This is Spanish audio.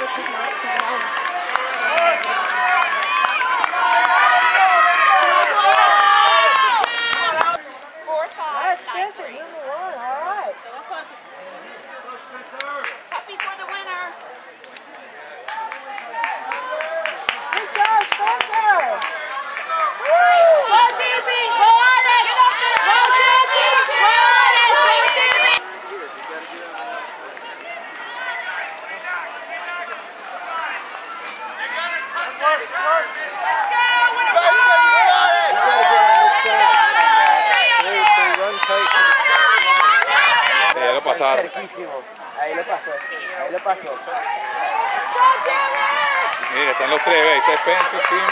this was. Four, five, Number one. All right. Ahí lo. Ahí lo pasó. Ahí lo pasó. Mira, están los tres, ¿ves? Está Spencer, Tim.